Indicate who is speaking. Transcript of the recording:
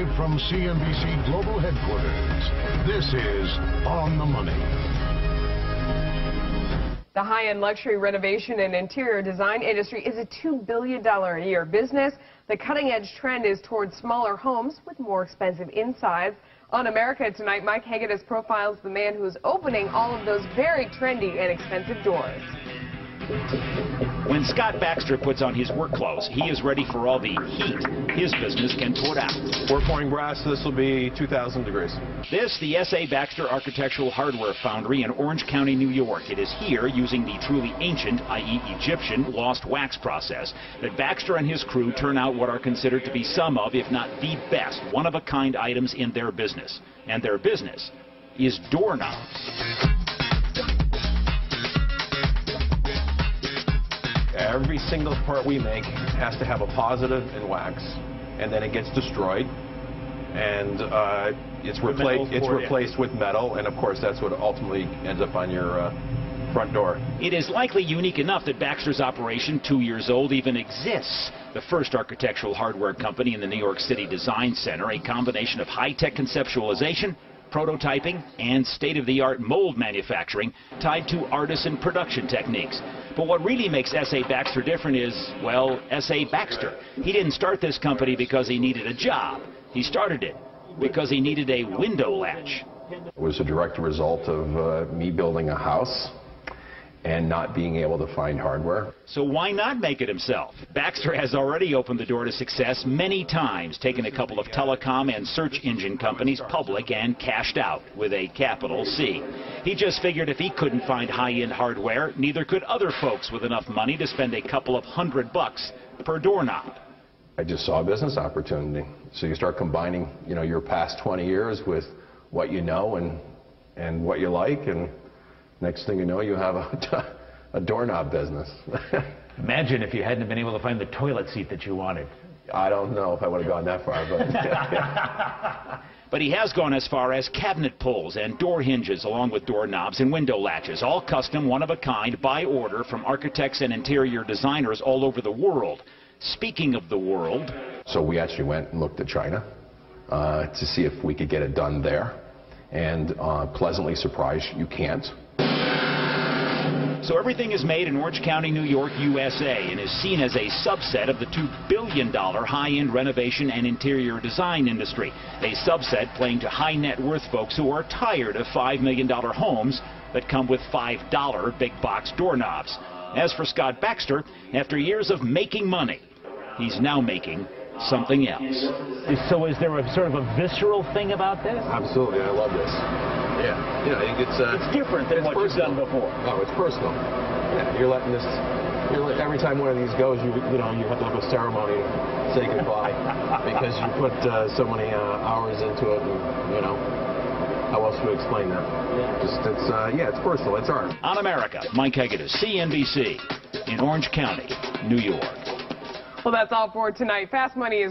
Speaker 1: Live from CNBC Global Headquarters, this is On the Money.
Speaker 2: The high-end luxury renovation and interior design industry is a $2 billion a year business. The cutting-edge trend is towards smaller homes with more expensive insides. On America Tonight, Mike Hegedus profiles the man who's opening all of those very trendy and expensive doors.
Speaker 3: When Scott Baxter puts on his work clothes, he is ready for all the heat his business can put out.
Speaker 4: We're pouring brass, this will be 2,000 degrees.
Speaker 3: This, the S.A. Baxter Architectural Hardware Foundry in Orange County, New York. It is here, using the truly ancient, i.e. Egyptian, lost wax process, that Baxter and his crew turn out what are considered to be some of, if not the best, one-of-a-kind items in their business. And their business is doorknobs.
Speaker 4: Every single part we make has to have a positive in wax, and then it gets destroyed, and uh, it's, repla it's replaced with metal, and of course that's what ultimately ends up on your uh, front door.
Speaker 3: It is likely unique enough that Baxter's operation, two years old, even exists. The first architectural hardware company in the New York City Design Center, a combination of high-tech conceptualization prototyping, and state-of-the-art mold manufacturing tied to artisan production techniques. But what really makes S.A. Baxter different is, well, S.A. Baxter. He didn't start this company because he needed a job. He started it because he needed a window latch.
Speaker 5: It was a direct result of uh, me building a house and not being able to find hardware.
Speaker 3: So why not make it himself? Baxter has already opened the door to success many times, taken a couple of telecom and search engine companies public and cashed out with a capital C. He just figured if he couldn't find high-end hardware, neither could other folks with enough money to spend a couple of hundred bucks per doorknob.
Speaker 5: I just saw a business opportunity. So you start combining, you know, your past 20 years with what you know and and what you like and Next thing you know, you have a, a doorknob business.
Speaker 6: Imagine if you hadn't been able to find the toilet seat that you wanted.
Speaker 5: I don't know if I would have gone that far,
Speaker 3: but. but he has gone as far as cabinet pulls and door hinges, along with doorknobs and window latches, all custom, one of a kind, by order from architects and interior designers all over the world. Speaking of the world.
Speaker 5: So we actually went and looked at China uh, to see if we could get it done there. And uh, pleasantly surprised, you can't.
Speaker 3: So everything is made in Orange County, New York, USA, and is seen as a subset of the $2 billion high-end renovation and interior design industry. A subset playing to high net worth folks who are tired of $5 million homes that come with $5 big box doorknobs. As for Scott Baxter, after years of making money, he's now making something else.
Speaker 6: So is there a sort of a visceral thing about this?
Speaker 5: Absolutely. I love this. Yeah. You know, it's, uh,
Speaker 6: it's different than what personal. you've done before.
Speaker 5: Oh, it's personal. Yeah, you're letting this, you're let, every time one of these goes, you, you know, you have to have a ceremony to say goodbye because you put uh, so many uh, hours into it and, you know, how else do you explain that? Yeah. Just, it's, uh, yeah, it's personal. It's art.
Speaker 3: On America, Mike Hegedus, CNBC, in Orange County, New York.
Speaker 2: Well, that's all for tonight. Fast Money is